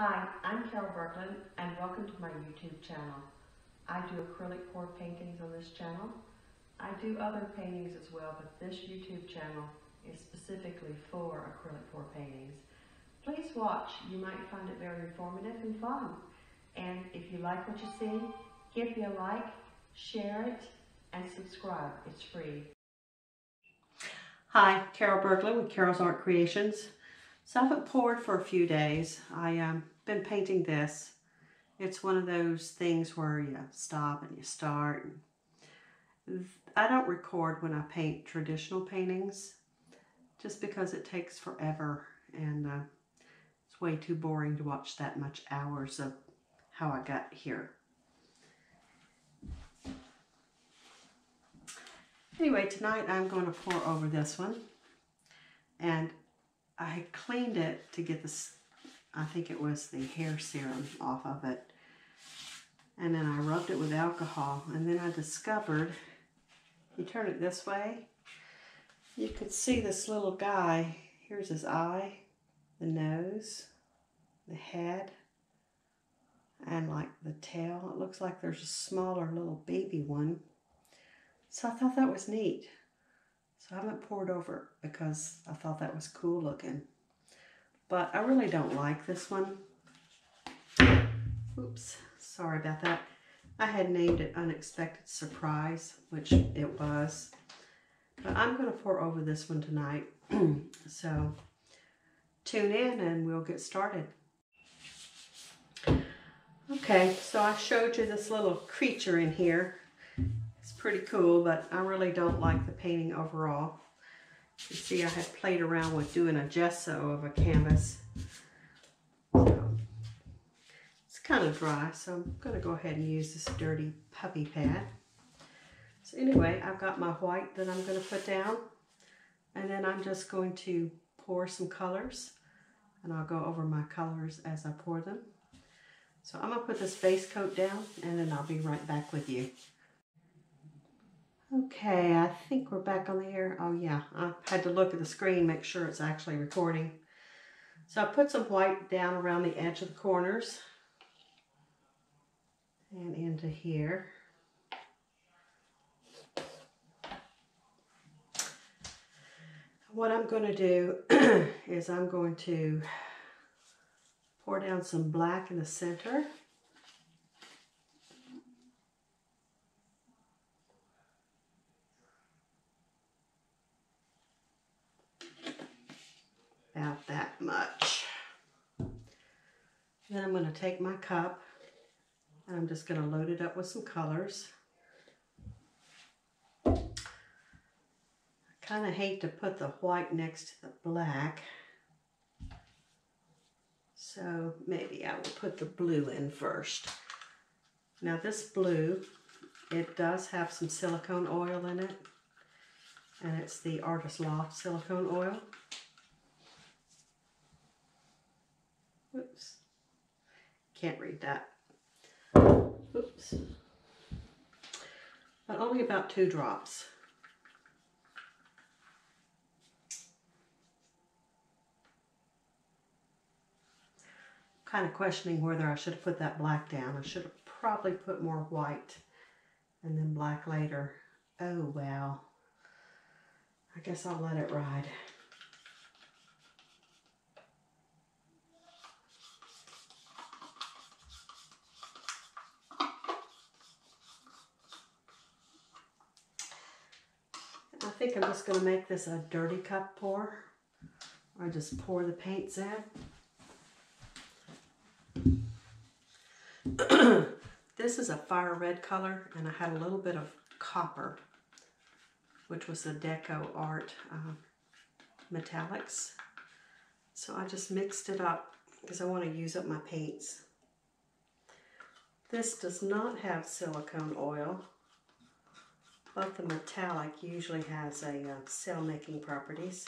Hi, I'm Carol Berkland and welcome to my YouTube channel. I do acrylic pour paintings on this channel. I do other paintings as well, but this YouTube channel is specifically for acrylic pour paintings. Please watch, you might find it very informative and fun. And if you like what you see, give me a like, share it, and subscribe. It's free. Hi, Carol Berkland with Carol's Art Creations. So I haven't poured for a few days. I um been painting this. It's one of those things where you stop and you start. I don't record when I paint traditional paintings just because it takes forever and uh, it's way too boring to watch that much hours of how I got here. Anyway, tonight I'm going to pour over this one. And I cleaned it to get this, I think it was the hair serum off of it. And then I rubbed it with alcohol. And then I discovered, you turn it this way, you could see this little guy. Here's his eye, the nose, the head, and like the tail. It looks like there's a smaller little baby one. So I thought that was neat. So I haven't poured over because I thought that was cool looking. But I really don't like this one. Oops, sorry about that. I had named it Unexpected Surprise, which it was. But I'm going to pour over this one tonight. so tune in and we'll get started. Okay, so I showed you this little creature in here pretty cool, but I really don't like the painting overall. You see, I had played around with doing a gesso of a canvas. So, it's kind of dry, so I'm going to go ahead and use this dirty puppy pad. So anyway, I've got my white that I'm going to put down. And then I'm just going to pour some colors. And I'll go over my colors as I pour them. So I'm going to put this base coat down and then I'll be right back with you. Okay, I think we're back on the air. Oh yeah, I had to look at the screen, make sure it's actually recording. So I put some white down around the edge of the corners and into here. What I'm going to do is I'm going to pour down some black in the center. about that much. Then I'm going to take my cup and I'm just going to load it up with some colors. I kind of hate to put the white next to the black. So maybe I will put the blue in first. Now this blue, it does have some silicone oil in it. And it's the Artist Loft silicone oil. Oops. Can't read that. Oops. But only about two drops. kind of questioning whether I should have put that black down. I should have probably put more white and then black later. Oh, well. I guess I'll let it ride. Think I'm just going to make this a dirty cup pour. I just pour the paints in. this is a fire red color and I had a little bit of copper, which was the Deco Art uh, Metallics. So I just mixed it up because I want to use up my paints. This does not have silicone oil but the metallic usually has a uh, cell making properties.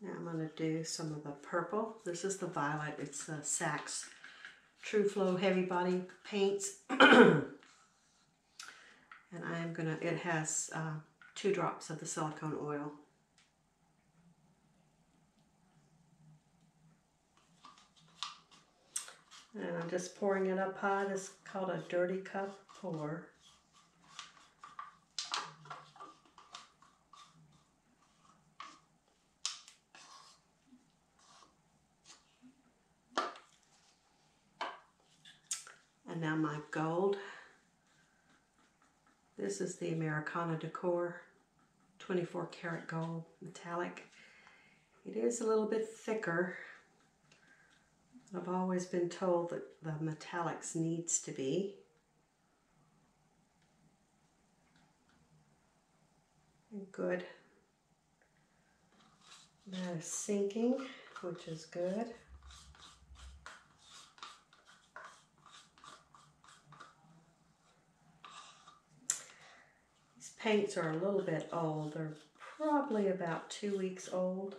Now I'm going to do some of the purple. This is the violet. It's the Sax True Flow Heavy Body Paints. And I am gonna, it has uh, two drops of the silicone oil. And I'm just pouring it up hot. It's called a dirty cup pour. And now my gold. This is the Americana Decor 24 karat gold metallic. It is a little bit thicker. I've always been told that the metallics needs to be. Good. That is sinking, which is good. These paints are a little bit old. They're probably about two weeks old.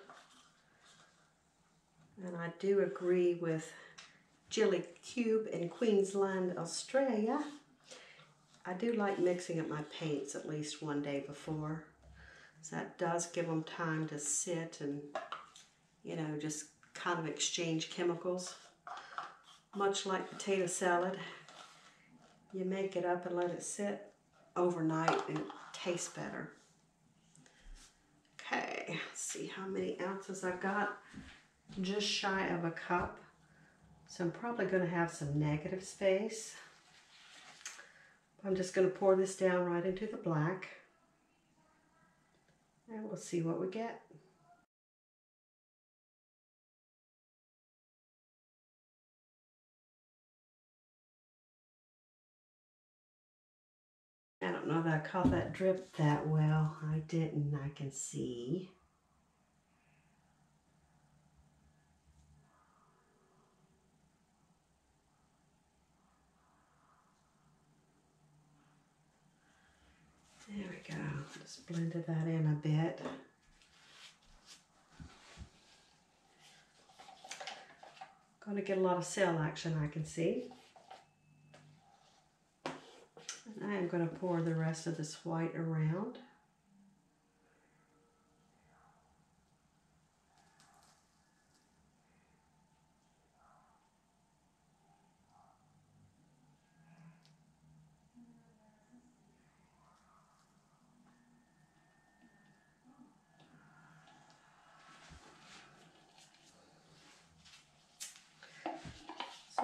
And I do agree with Jilly Cube in Queensland, Australia. I do like mixing up my paints at least one day before. So that does give them time to sit and, you know, just kind of exchange chemicals. Much like potato salad, you make it up and let it sit overnight and it tastes better. Okay, see how many ounces I've got. Just shy of a cup. So I'm probably going to have some negative space. I'm just going to pour this down right into the black. And we'll see what we get. I don't know that I caught that drip that well. I didn't, I can see. There we go. Just blended that in a bit. Going to get a lot of cell action I can see. And I am going to pour the rest of this white around.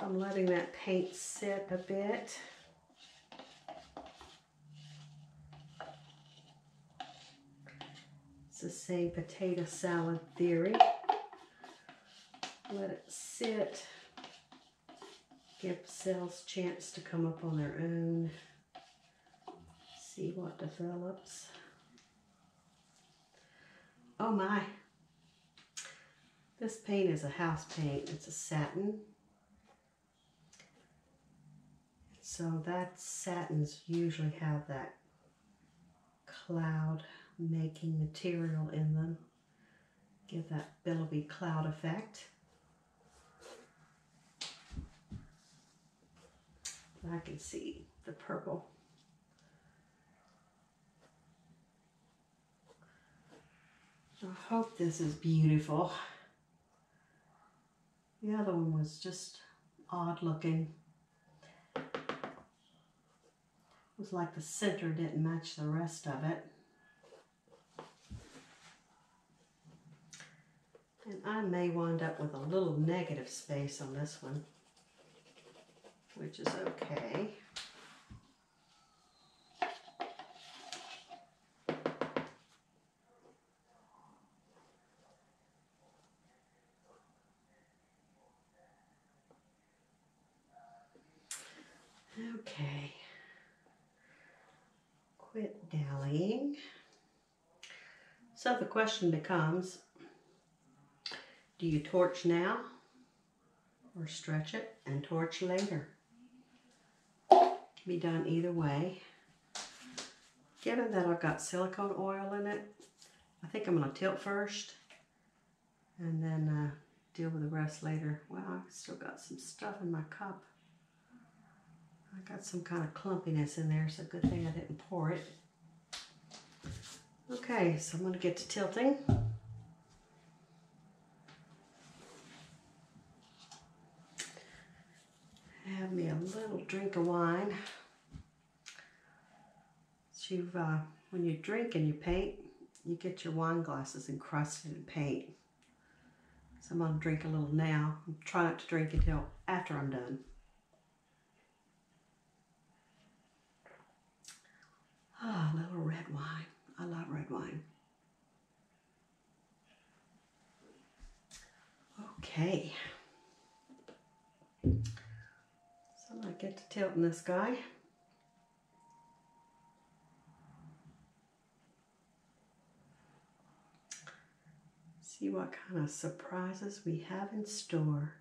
I'm letting that paint sit a bit. It's the same potato salad theory. Let it sit. Give cells chance to come up on their own. See what develops. Oh my. This paint is a house paint. It's a satin. So that satins usually have that cloud making material in them. Give that billowy cloud effect. I can see the purple. I hope this is beautiful. The other one was just odd looking. It was like the center didn't match the rest of it. And I may wind up with a little negative space on this one, which is. Okay. So the question becomes, do you torch now or stretch it and torch later? Can be done either way. Given that I've got silicone oil in it, I think I'm going to tilt first and then uh, deal with the rest later. Wow, I've still got some stuff in my cup. I got some kind of clumpiness in there, so good thing I didn't pour it. Okay, so I'm going to get to tilting. Have me a little drink of wine. So you've, uh, when you drink and you paint, you get your wine glasses encrusted in paint. So I'm going to drink a little now. I'm not to drink until after I'm done. Ah, a little red wine. I love red wine. Okay. So to get to tilting this guy. See what kind of surprises we have in store.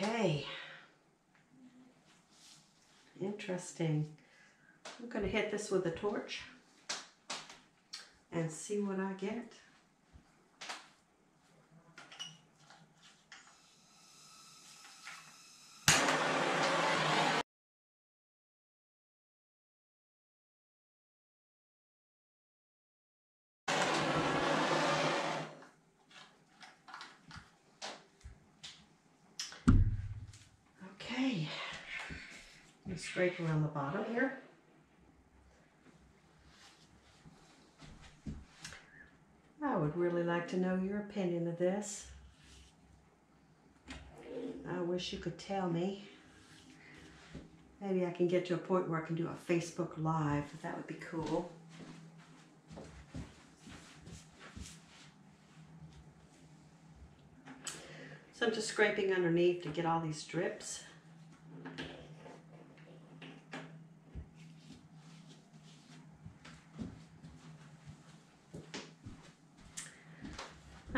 Okay. Interesting. I'm going to hit this with a torch and see what I get. Okay. Scrape around the bottom here. I would really like to know your opinion of this. I wish you could tell me. Maybe I can get to a point where I can do a Facebook Live. That would be cool. So I'm just scraping underneath to get all these drips.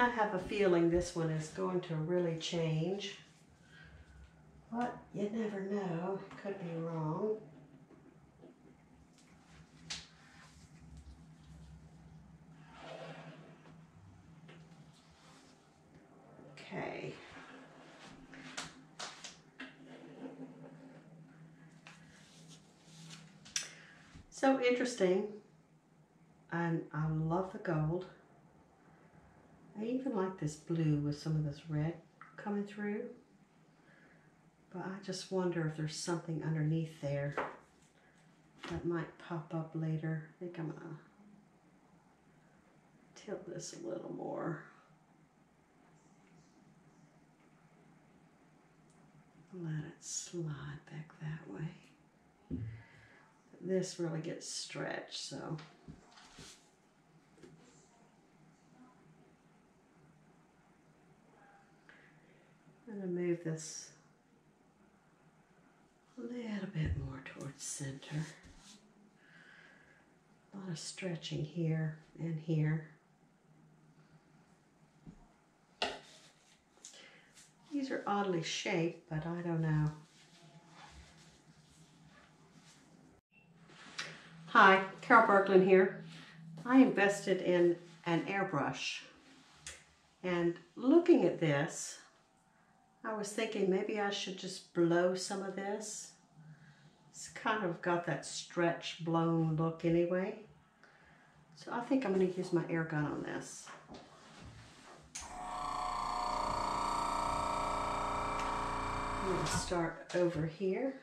I have a feeling this one is going to really change. But you never know. Could be wrong. Okay. So interesting. And I love the gold. I even like this blue with some of this red coming through. But I just wonder if there's something underneath there that might pop up later. I think I'm gonna tilt this a little more. Let it slide back that way. This really gets stretched, so going to move this a little bit more towards center. A lot of stretching here and here. These are oddly shaped, but I don't know. Hi, Carol Berglund here. I invested in an airbrush. And looking at this, I was thinking maybe I should just blow some of this. It's kind of got that stretch blown look anyway. So I think I'm going to use my air gun on this. I'm going to start over here.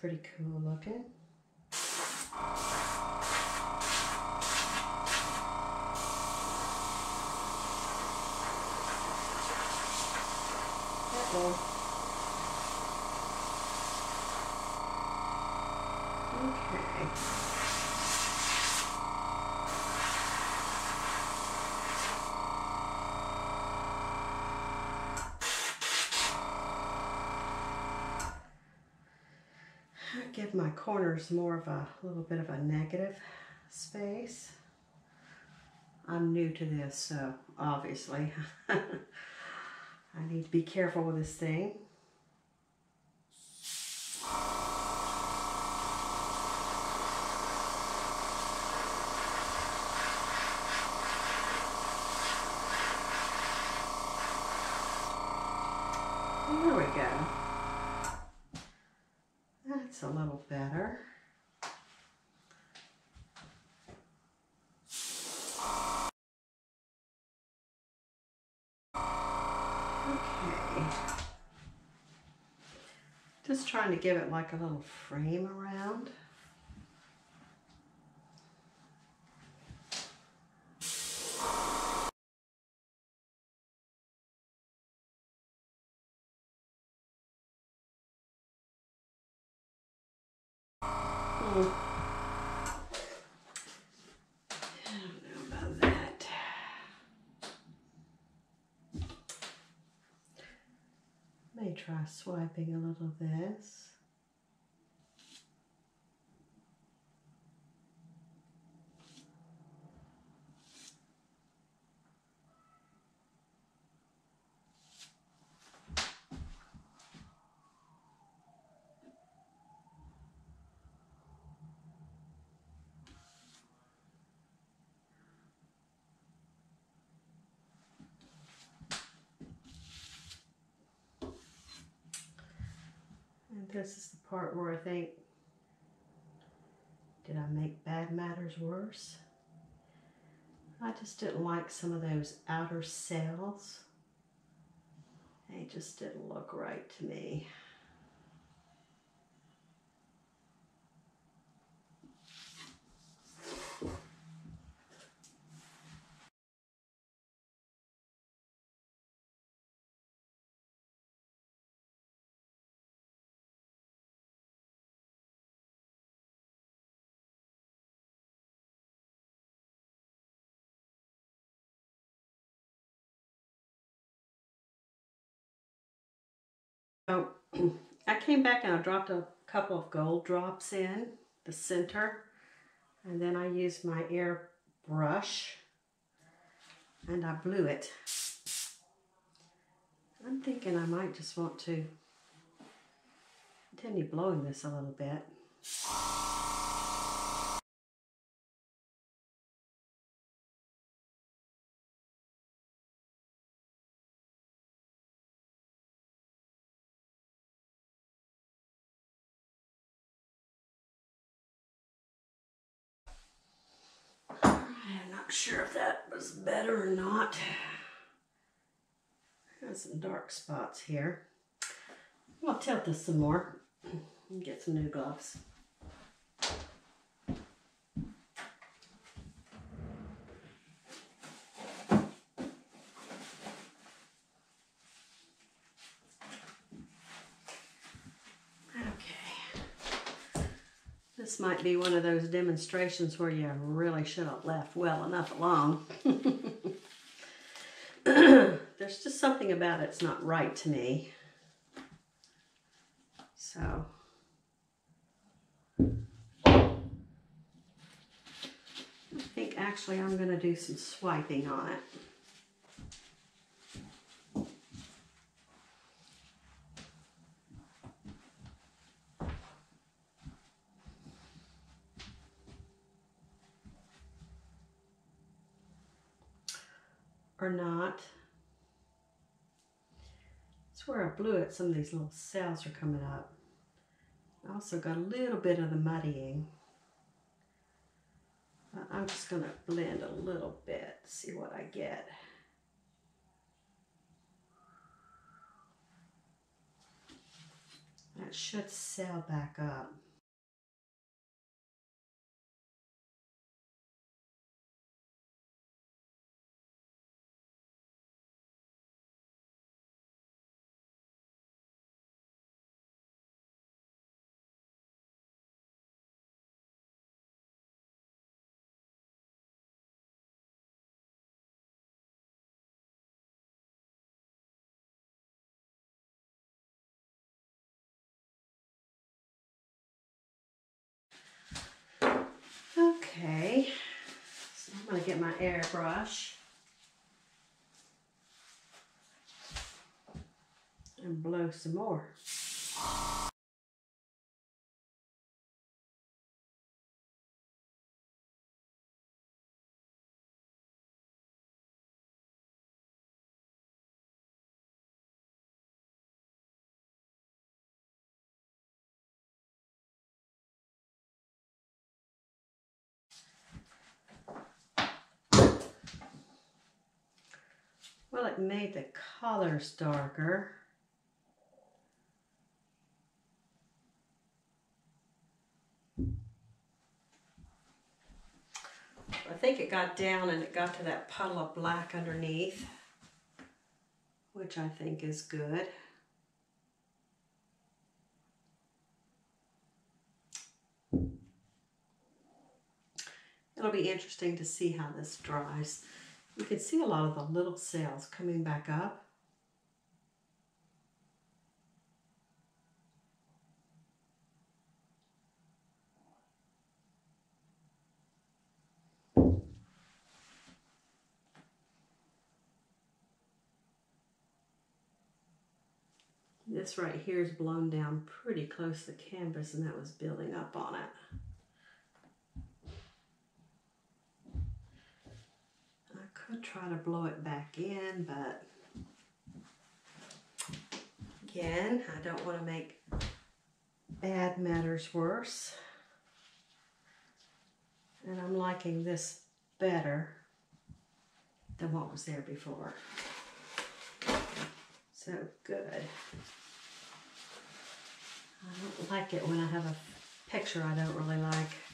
Pretty cool looking. careful. Okay. Give my corners more of a little bit of a negative space. I'm new to this, so obviously I need to be careful with this thing. There we go. That's a little better. Okay. Just trying to give it like a little frame around. Hmm. I don't know about that. May try swiping a little of this. This is the part where I think, did I make bad matters worse? I just didn't like some of those outer cells. They just didn't look right to me. Oh, so I came back and I dropped a couple of gold drops in the center and then I used my air brush and I blew it. I'm thinking I might just want to continue blowing this a little bit. Sure if that was better or not. Got some dark spots here. I'll tilt this some more and get some new gloves. Okay. This might be one of those demonstrations where you really should have left well enough alone. There's just something about it's not right to me. So. I think actually I'm going to do some swiping on it. Or not. It's where I blew it, some of these little cells are coming up. I also got a little bit of the muddying. I'm just going to blend a little bit, see what I get. That should sell back up. Get my airbrush and blow some more. Made the colors darker. I think it got down and it got to that puddle of black underneath, which I think is good. It'll be interesting to see how this dries. You can see a lot of the little cells coming back up. This right here is blown down pretty close to the canvas and that was building up on it. I could try to blow it back in, but again, I don't want to make bad matters worse. And I'm liking this better than what was there before. So good. I don't like it when I have a picture I don't really like.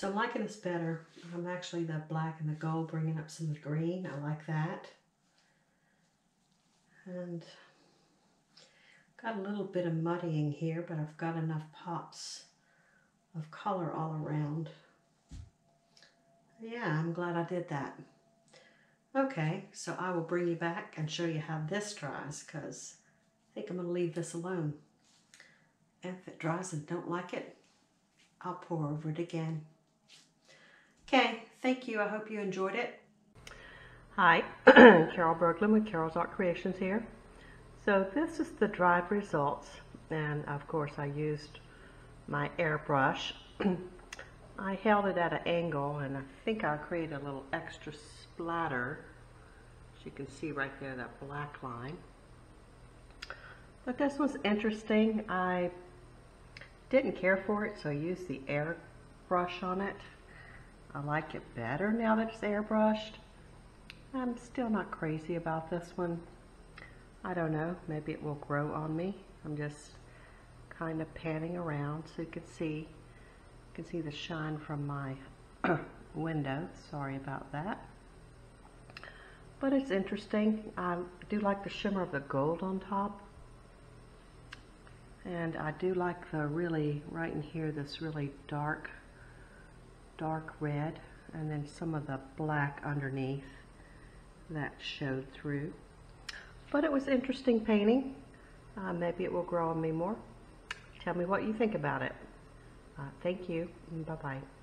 So I'm liking this better. I'm actually the black and the gold bringing up some of the green. I like that. And got a little bit of muddying here, but I've got enough pops of color all around. Yeah, I'm glad I did that. Okay, so I will bring you back and show you how this dries because I think I'm going to leave this alone. And if it dries and don't like it, I'll pour over it again. Okay, thank you. I hope you enjoyed it. Hi, Carol Berglund with Carol's Art Creations here. So this is the dried results and of course I used my airbrush. I held it at an angle and I think I created a little extra splatter. As you can see right there, that black line. But this was interesting. I didn't care for it, so I used the airbrush on it. I like it better now that it's airbrushed. I'm still not crazy about this one. I don't know, maybe it will grow on me. I'm just kind of panning around so you can see you can see the shine from my window. Sorry about that. But it's interesting. I do like the shimmer of the gold on top. And I do like the really, right in here, this really dark, dark red. And then some of the black underneath that showed through. But it was interesting painting. Uh, maybe it will grow on me more. Tell me what you think about it. Uh, thank you. Bye-bye.